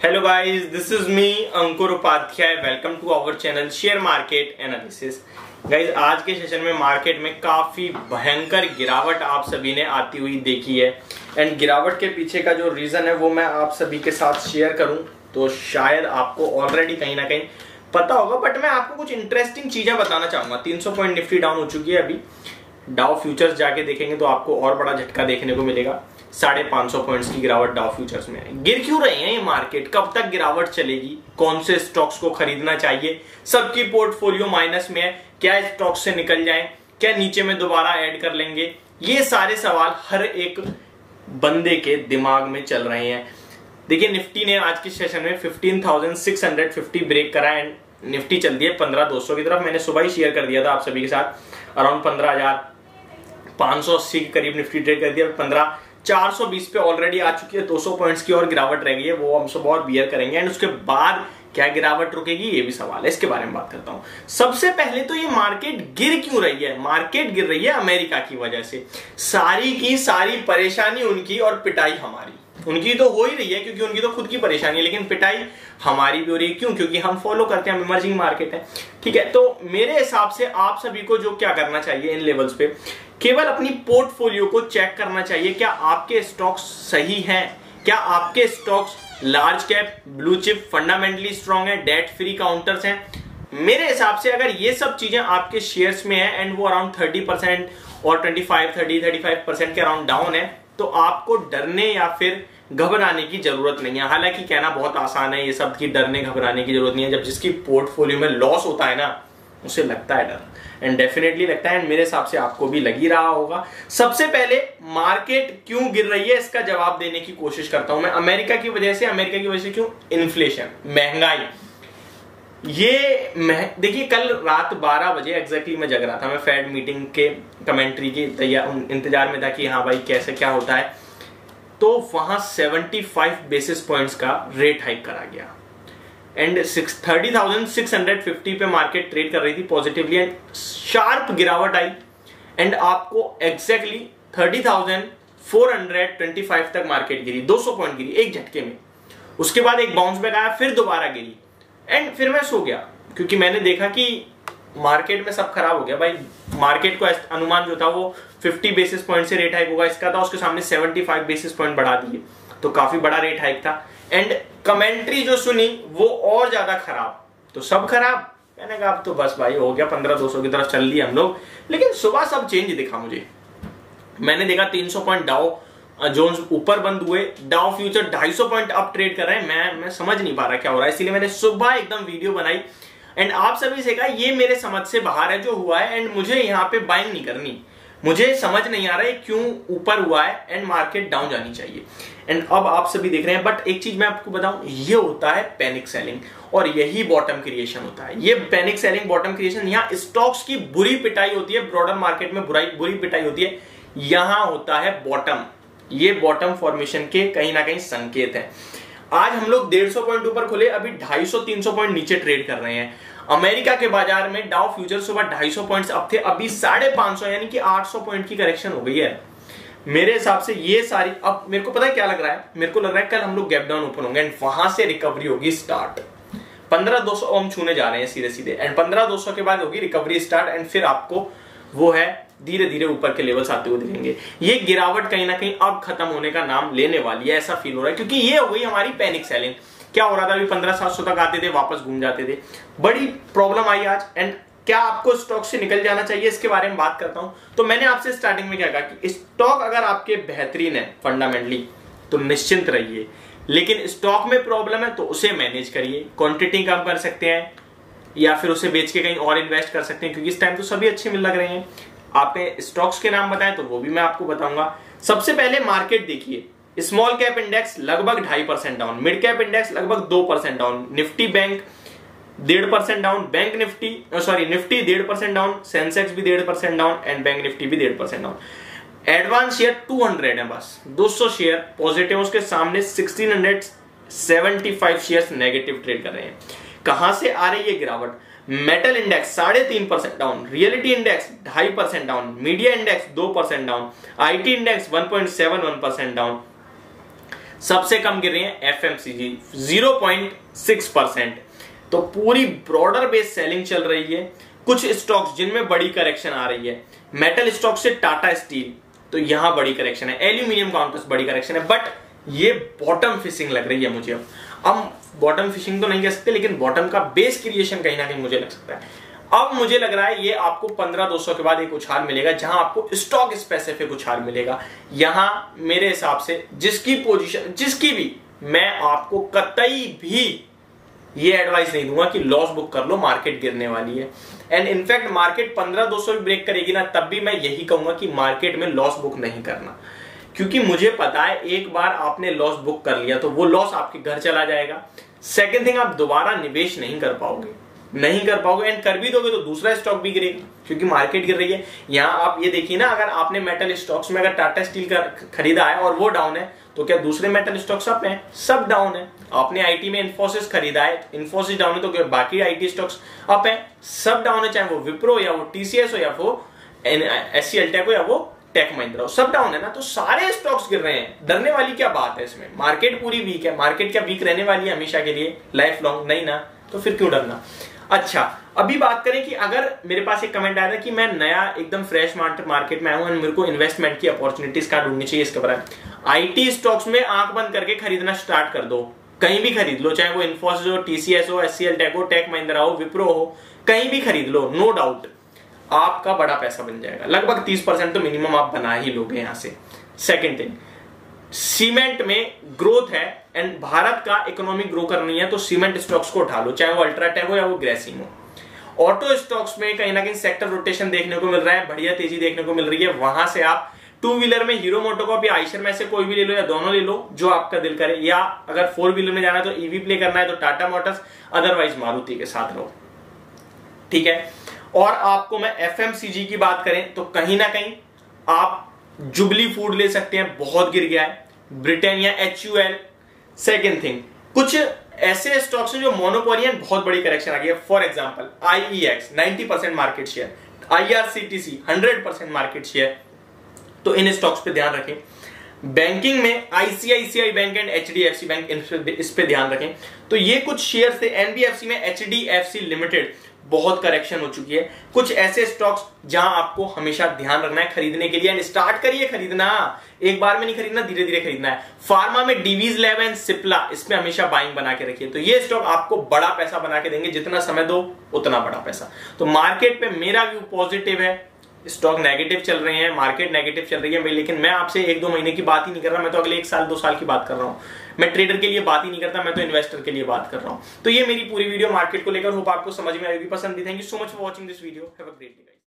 Hello guys this is me Ankur Upadhyay welcome to our channel share market analysis guys आज के session में market में काफ़ी भयंकर गिरावट आप सभी ने आती हुई देखी है। एंड गिरावट के पीछे का जो रीजन है, वो मैं आप सभी के साथ शेयर करूँ। तो शायद आपको ऑलरेडी कहीं ना कहीं पता होगा बट मैं आपको कुछ इंटरेस्टिंग चीज़ें बताना चाहूँगा। 300 पॉइंट निफ्टी डाउन हो चुकी है अभी। डाउ फ्यूचर्स जाके देखेंगे तो आपको और बड़ा झटका देखने को मिलेगा। साढ़े पाँच सौ पॉइंट्स की गिरावट डाउ फ्यूचर्स में गिर क्यों रही है ये मार्केट कब तक गिरावट चलेगी? कौन से स्टॉक्स को खरीदना चाहिए? सबकी पोर्टफोलियो माइनस में है। क्या स्टॉक्स से निकल जाए? क्या नीचे में दोबारा ऐड कर लेंगे? ये सारे सवाल हर एक बंदे के दिमाग में चल रहे हैं। देखिए निफ्टी ने आज के सेशन में 15,650 ब्रेक करा एंड निफ्टी चल दिया पंद्रह दो की तरफ़। मैंने सुबह ही शेयर कर दिया था आप सभी के साथ। अराउंड पंद्रह हज़ार पाँच सौ अस्सी के करीब निफ्टी ट्रेड कर दिया। पंद्रह 420 पे ऑलरेडी आ चुकी है 200 पॉइंट्स की और गिरावट रह गई है, वो हम सब और बियर करेंगे। एंड उसके बाद क्या गिरावट रुकेगी, ये भी सवाल है, इसके बारे में बात करता हूँ। सबसे पहले तो ये मार्केट गिर क्यों रही है? मार्केट गिर रही है अमेरिका की वजह से। सारी की सारी परेशानी उनकी और पिटाई हमारी। उनकी तो हो ही रही है, क्योंकि उनकी तो खुद की परेशानी है, लेकिन पिटाई हमारी भी हो रही है। क्यों? क्योंकि हम फॉलो करते हैं, हम इमर्जिंग मार्केट है। ठीक है तो मेरे हिसाब से आप सभी को जो क्या करना चाहिए इन लेवल्स पे केवल अपनी पोर्टफोलियो को चेक करना चाहिए, क्या आपके स्टॉक्स सही हैं? क्या आपके stocks large cap, blue chip, fundamentally strong है, डेट फ्री काउंटर्स हैं? मेरे हिसाब से अगर ये सब चीज़ें आपके शेयर्स में है एंड वो अराउंड थर्टी परसेंट और twenty five thirty thirty five percent के अराउंड डाउन है तो आपको डरने या फिर घबराने की ज़रूरत नहीं है। हालाँकि कहना बहुत आसान है, ये सब की डरने, घबराने की ज़रूरत नहीं है। जब जिसकी पोर्टफोलियो में लॉस होता है ना उसे लगता है डर। एंड डेफिनेटली लगता है एंड मेरे हिसाब से आपको भी लग रहा होगा। सबसे पहले मार्केट क्यों गिर रही है, इसका जवाब देने की कोशिश करता हूँ मैं। अमेरिका की वजह से, अमेरिका की वजह से क्यों? इन्फ्लेशन महँगाई। ये देखिए, कल रात 12 बजे एग्जैक्टली मैं जग रहा था। मैं फेड मीटिंग के कमेंट्री की तैयार इंतज़ार में था कि हाँ भाई, कैसे क्या होता है। तो वहाँ 75 बेसिस पॉइंट्स का रेट हाइक करा गया। And six, thirty thousand six hundred fifty पे मार्केट ट्रेड कर रही थी पॉजिटिवली एंड शार्प गिरावट आई। एंड आपको exactly thirty thousand four hundred twenty five तक मार्केट गिरी, दो सौ पॉइंट गिरी एक झटके में। उसके बाद एक बाउंस बैक आया, फिर दोबारा गिरी। एंड फिर मैं सो गया, क्योंकि मैंने देखा कि मार्केट में सब खराब हो गया। भाई, मार्केट को अनुमान जो था वो 50 बेसिस पॉइंट से रेट हाइक होगा, इसका था, उसके सामने 75 बेसिस पॉइंट बढ़ा दिए। तो काफ़ी बड़ा रेट हाइक था। एंड कमेंट्री जो सुनी, वो और ज़्यादा खराब। तो सब खराब। मैंने कहा, अब तो बस भाई, हो गया पंद्रह दो सौ की तरफ़ चल दिए हम लोग। लेकिन सुबह सब चेंज दिखा मुझे। मैंने देखा 300 पॉइंट डाउ जोन्स ऊपर बंद हुए। डाउ फ्यूचर ढाई सौ पॉइंट अप ट्रेड कर रहे हैं। मैं मैं समझ नहीं पा रहा क्या हो रहा है। इसलिए मैंने सुबह एकदम वीडियो बनाई। एंड आप सभी से कहा, ये मेरे समझ से बाहर है जो हुआ है। एंड मुझे यहाँ पे बाइंग नहीं करनी। मुझे समझ नहीं आ रहा है क्यों ऊपर हुआ है एंड मार्केट डाउन जानी चाहिए। एंड अब आप सभी देख रहे हैं बट एक चीज़ मैं आपको बताऊँ, ये होता है पैनिक सेलिंग और यही बॉटम क्रिएशन होता है। ये पैनिक सेलिंग बॉटम क्रिएशन यहाँ स्टॉक्स की बुरी पिटाई होती है ब्रॉडर मार्केट में बुराई, बुरी पिटाई होती है, यहाँ होता है बॉटम ये बॉटम फॉर्मेशन के कहीं ना कहीं संकेत है। आज हम लोग 150 पॉइंट ऊपर खुले, अभी 250 300 पॉइंट नीचे ट्रेड कर रहे हैं। अमेरिका के बाज़ार में डाउ फ्यूचर सुबह 250 पॉइंट्स अब थे, अभी साढ़े पाँच यानी कि 800 पॉइंट की करेक्शन हो गई है। मेरे हिसाब से ये सारी, अब मेरे को पता है क्या लग रहा है? मेरे को लग रहा है कल हम लोग गैप डाउन ओपन होंगे एंड वहाँ से रिकवरी होगी स्टार्ट पंद्रह दो सौ हम छूने जा रहे हैं सीधे सीधे एंड पंद्रह दो सौ के बाद होगी रिकवरी स्टार्ट एंड फिर आपको वो है धीरे धीरे ऊपर के लेवल्स आते हुए दिखेंगे। ये गिरावट कहीं ना कहीं अब खत्म होने का नाम लेने वाली है, ऐसा फील हो रहा है, क्योंकि ये हो गई हमारी पैनिक सेलिंग क्या हो रहा था, अभी पंद्रह सात सौ तक आते थे, वापस घूम जाते थे। बड़ी प्रॉब्लम आई आज एंड क्या आपको स्टॉक से निकल जाना चाहिए, इसके बारे में बात करता हूँ। तो मैंने आपसे स्टार्टिंग में क्या कहा कि स्टॉक अगर आपके बेहतरीन है फंडामेंटली तो निश्चिंत रहिए। लेकिन स्टॉक में प्रॉब्लम है तो उसे मैनेज करिए। क्वांटिटी कम कर सकते हैं, या फिर उसे बेच के कहीं और इन्वेस्ट कर सकते हैं, क्योंकि इस टाइम तो सभी अच्छे मिल लग रहे हैं। आपने स्टॉक्स के नाम बताए तो वो भी मैं आपको बताऊँगा। सबसे पहले मार्केट देखिए। स्मॉल कैप इंडेक्स लगभग ढाई percent down, mid cap index लगभग दो परसेंट डाउन, निफ्टी बैंक डेढ़ percent down, bank Nifty sorry Nifty डेढ़ परसेंट डाउन, सेंसेक्स भी डेढ़ percent down and bank Nifty भी डेढ़ परसेंट डाउन। एडवांस शेयर 200 है बस। 200 शेयर पॉजिटिव उसके सामने 1675 शेयर्स नेगेटिव ट्रेड कर रहे हैं। कहाँ से आ रही है गिरावट? मेटल इंडेक्स साढ़े तीन परसेंट डाउन रियलिटी इंडेक्स ढाई परसेंट डाउन मीडिया इंडेक्स दो percent down IT index 1.71 percent down सबसे कम गिर रही है F zero point six percent तो पूरी ब्रॉडर बेस सेलिंग चल रही है। कुछ स्टॉक्स जिनमें बड़ी करेक्शन आ रही है। मेटल स्टॉक से टाटा स्टील तो यहाँ बड़ी करेक्शन है। एल्यूमिनियम काउंटर्स बड़ी करेक्शन है। बट ये बॉटम फिशिंग लग रही है मुझे। अब बॉटम फिशिंग तो नहीं कह सकते, लेकिन बॉटम का बेस क्रिएशन कहीं ना कहीं मुझे लग सकता है। अब मुझे लग रहा है ये आपको पंद्रह दो सौ के बाद एक उछाल मिलेगा, जहाँ आपको स्टॉक स्पेसिफिक उछाल मिलेगा। यहाँ मेरे हिसाब से जिसकी पोजीशन जिसकी भी, मैं आपको कतई भी ये एडवाइस नहीं दूँगा कि लॉस बुक कर लो मार्केट गिरने वाली है। एंड इनफैक्ट मार्केट पंद्रह दो सौ ब्रेक करेगी ना, तब भी मैं यही कहूँगा कि मार्केट में लॉस बुक नहीं करना। क्योंकि मुझे पता है, एक बार आपने लॉस बुक कर लिया तो वो लॉस आपके घर चला जाएगा। सेकेंड थिंग आप दोबारा निवेश नहीं कर पाओगे। नहीं कर पाओगे एंड कर भी दोगे तो दूसरा स्टॉक भी गिरेगा, क्योंकि मार्केट गिर रही है। यहाँ आप ये देखिए ना, अगर आपने मेटल स्टॉक्स में अगर टाटा स्टील का खरीदा है और वो डाउन है तो क्या दूसरे मेटल स्टॉक्स अप हैं? सब डाउन है। आपने आईटी में इन्फोसिस खरीदा है इन्फोसिस डाउन है तो क्या बाकी आईटी स्टॉक्स अप है? सब डाउन है, चाहे वो विप्रो या वो टीसीएस हो या वो एस सी हो या वो टेक महिंद्रा सब डाउन है ना तो सारे स्टॉक्स गिर रहे हैं। डरने वाली क्या बात है इसमें? मार्केट पूरी वीक है। मार्केट क्या वीक रहने वाली है हमेशा के लिए? लाइफ लॉन्ग नहीं ना? तो फिर क्यों डरना? अच्छा अभी बात करें कि अगर मेरे पास एक कमेंट आया था कि मैं नया एकदम फ्रेश मार्केट में आया हूँ मेरे को इन्वेस्टमेंट की अपॉर्चुनिटीज़ कहाँ ढूंढनी चाहिए इसके बारे में? आईटी स्टॉक्स में आँख बंद करके खरीदना स्टार्ट कर दो। कहीं भी खरीद लो, चाहे वो इन्फोसिस हो टीसीएस हो एस एल टेक हो टेक महिंद्रा हो विप्रो हो, कहीं भी खरीद लो नो डाउट आपका बड़ा पैसा बन जाएगा। लगभग तीस परसेंट तो मिनिमम आप बना ही लोगे यहाँ से। सेकेंड थिंग सीमेंट में ग्रोथ है एंड भारत का इकोनॉमी ग्रो करनी है तो सीमेंट स्टॉक्स को उठा लो, चाहे वो अल्ट्राटेक हो या वो ग्रेसिंग हो। ऑटो स्टॉक्स में कहीं ना कहीं सेक्टर रोटेशन देखने को मिल रहा है, बढ़िया तेज़ी देखने को मिल रही है। वहाँ से आप टू व्हीलर में हीरो मोटोकॉप या आइशर में से कोई भी ले लो या दोनों ले लो, जो आपका दिल करे। या अगर फोर व्हीलर में जाना है तो ईवी प्ले करना है तो टाटा मोटर्स अदरवाइज़ मारुति के साथ रहो। ठीक है? और आपको मैं एफएमसीजी की बात करें तो कहीं ना कहीं आप जुबली फ़ूड ले सकते हैं, बहुत गिर गया है। Britannia H U L second thing कुछ ऐसे स्टॉक्स हैं जो मोनोपोलियन बहुत बड़ी करेक्शन आ गई है। For example I X ninety percent market share IRCTC hundred percent market share तो इन स्टॉक्स पे ध्यान रखें। बैंकिंग में ICICI bank and H D F C bank इस पे ध्यान रखें। तो ये कुछ शेयर थे। एनबीएफसी में एच डी एफ़ सी लिमिटेड बहुत करेक्शन हो चुकी है। कुछ ऐसे स्टॉक्स जहाँ आपको हमेशा ध्यान रखना है खरीदने के लिए। एंड स्टार्ट करिए खरीदना। एक बार में नहीं खरीदना धीरे धीरे खरीदना है। फार्मा में डीवीज लेव एंड सिप्ला इसमें हमेशा बाइंग बना के रखिए। तो ये स्टॉक आपको बड़ा पैसा बना के देंगे। जितना समय दो, उतना बड़ा पैसा। तो मार्केट पे मेरा व्यू पॉजिटिव है। स्टॉक नेगेटिव चल रहे हैं, मार्केट नेगेटिव चल रही है लेकिन मैं आपसे एक दो महीने की बात ही नहीं कर रहा, मैं तो अगले एक साल, दो साल की बात कर रहा हूँ। मैं ट्रेडर के लिए बात ही नहीं करता, मैं तो इन्वेस्टर के लिए बात कर रहा हूँ। तो ये मेरी पूरी वीडियो मार्केट को लेकर होप आपको समझ में आएगी पसंद thank you so much for watching this video have a great day